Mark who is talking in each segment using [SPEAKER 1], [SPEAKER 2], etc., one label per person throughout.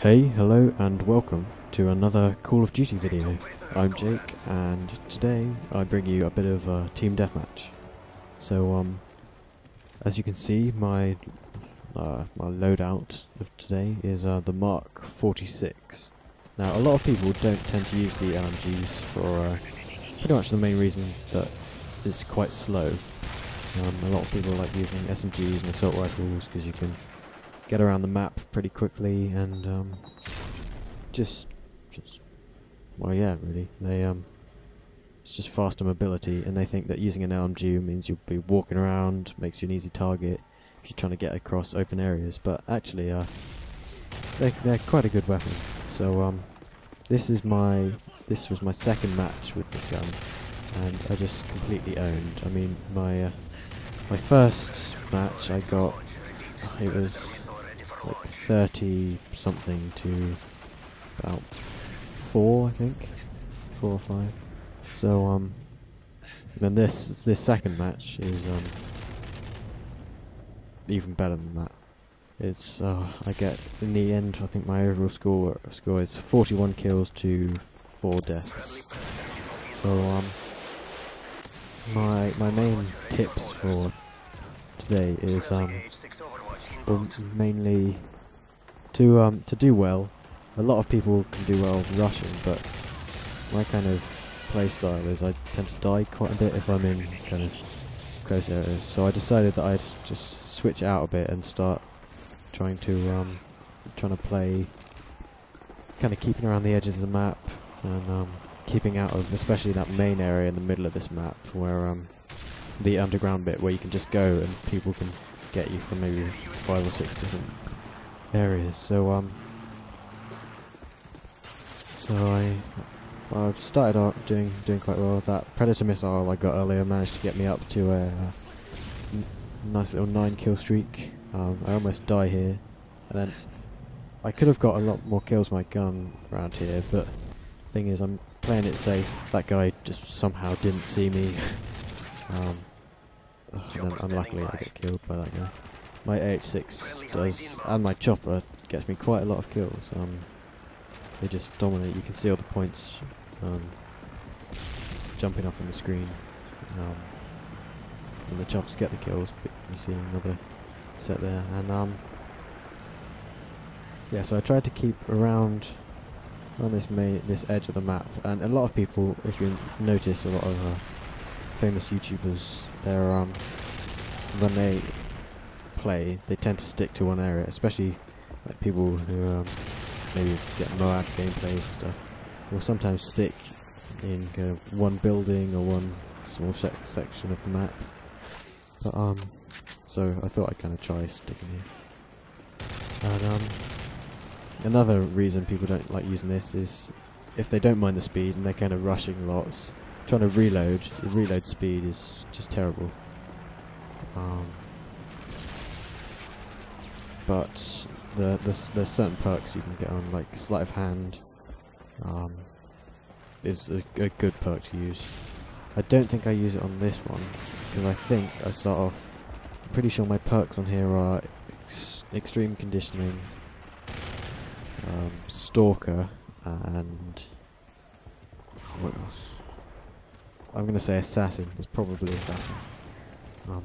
[SPEAKER 1] Hey, hello, and welcome to another Call of Duty video. I'm Jake, and today I bring you a bit of a team deathmatch. So, um, as you can see, my uh, my loadout of today is uh, the Mark 46. Now, a lot of people don't tend to use the LMGs for uh, pretty much the main reason that it's quite slow. Um, a lot of people like using SMGs and assault rifles because you can get around the map pretty quickly and um, just, just, well, yeah, really. They um, it's just faster mobility, and they think that using an LMG means you'll be walking around, makes you an easy target if you're trying to get across open areas. But actually, uh, they they're quite a good weapon. So um, this is my this was my second match with this gun, and I just completely owned. I mean, my uh, my first match I got it was 30 something to about 4 I think. 4 or 5 so um then this this second match is um even better than that. It's uh, I get in the end I think my overall score score is 41 kills to 4 deaths. So um my my main tips for today is um mainly to um to do well. A lot of people can do well rushing, but my kind of play style is I tend to die quite a bit if I'm in kind of close areas. So I decided that I'd just switch out a bit and start trying to um trying to play kind of keeping around the edges of the map and um keeping out of especially that main area in the middle of this map where um the underground bit where you can just go and people can get you from maybe five or six different areas. So um, so I well, I started out doing doing quite well. That predator missile I got earlier managed to get me up to a uh, nice little nine kill streak. Um, I almost die here, and then I could have got a lot more kills with my gun around here, but thing is I'm playing it safe. That guy just somehow didn't see me. um, and then unluckily I get killed by that guy. My AH6 does, and my chopper gets me quite a lot of kills. Um, they just dominate. You can see all the points um, jumping up on the screen. Um, and the choppers get the kills, but you see another set there. And um, yeah, so I tried to keep around on this this edge of the map. And a lot of people, if you notice, a lot of uh, famous YouTubers, they're um, when they play, they tend to stick to one area, especially like people who um, maybe get MOAB gameplays and stuff. Will sometimes stick in kind of one building or one small sec section of the map. But um, so I thought I'd kind of try sticking here. And um, another reason people don't like using this is if they don't mind the speed and they're kind of rushing lots, trying to reload, the reload speed is just terrible. Um, but the, the there's certain perks you can get on, like sleight of hand um, is a, a, good perk to use. I don't think I use it on this one because I think I start off. I'm pretty sure my perks on here are ex extreme conditioning, um, stalker, and what else? I'm gonna say assassin. It's probably assassin. Um,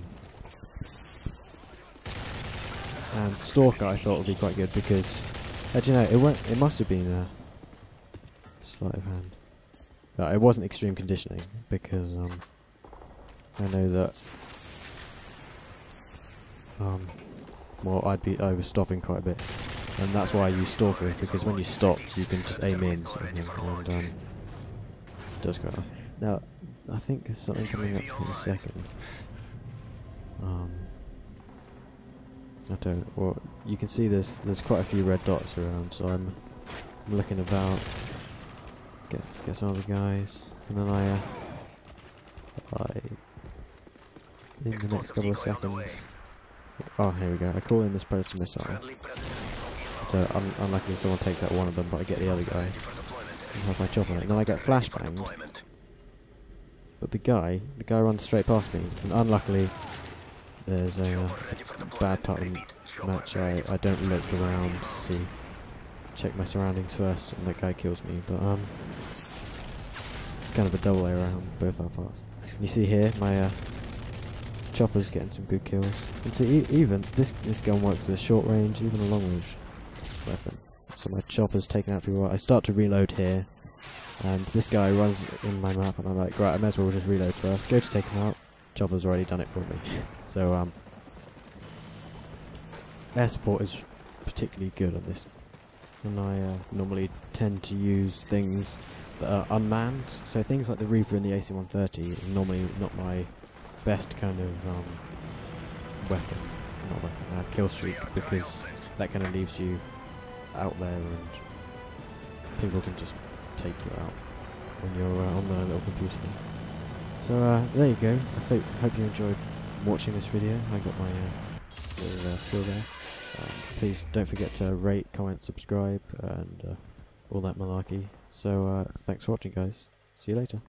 [SPEAKER 1] and Stalker I thought would be quite good because, as you know, it went, it must have been a sleight of hand. No, it wasn't extreme conditioning because um, I know that um, well I'd be I was stopping quite a bit, and that's why I use Stalker because when you stop you can just aim in thing, and um, it does well. Now I think there's something coming up in a second. Um, I don't. Well, you can see there's there's quite a few red dots around, so I'm, looking about. Get get some other guys, and then I. Uh, I in the next couple of seconds. Oh, here we go. I call in this predator missile. So un unluckily someone takes out one of them, but I get the other guy. And have my chopper. And then I get flashbanged. But the guy, the guy runs straight past me, and unluckily there's a, bad part of the match. I, I don't look around to see check my surroundings first and that guy kills me, but um, it's kind of a double way around both our parts. You see here, my uh, chopper's getting some good kills. And see, e even this this gun works as a short range, even a long range weapon. So my chopper's taking out people. I start to reload here, and this guy runs in my map, and I'm like, right, I may as well just reload first. Go to take him out. Chopper's already done it for me. so um, air support is particularly good on this. And I uh, normally tend to use things that are unmanned. So things like the Reaper and the AC-130 is normally not my best kind of um, weapon. Not weapon, uh, kill streak, because that kind of leaves you out there and people can just take you out when you're uh, on the little computer thing. So uh, there you go. I th hope you enjoyed watching this video. I got my uh, little uh, feel there. Um, please don't forget to rate, comment, subscribe, and uh, all that malarkey. So uh, thanks for watching, guys. See you later.